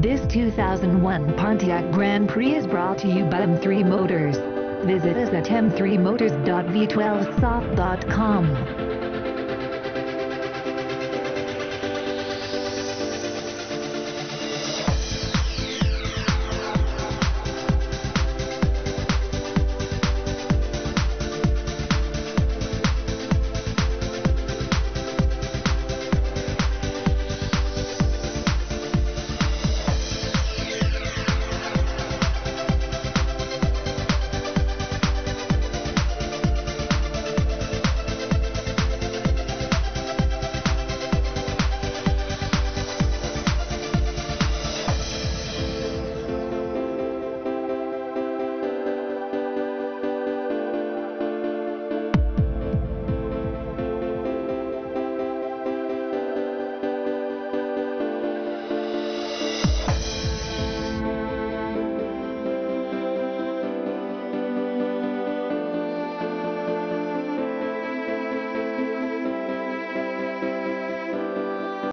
This 2001 Pontiac Grand Prix is brought to you by M3 Motors. Visit us at m3motors.v12soft.com.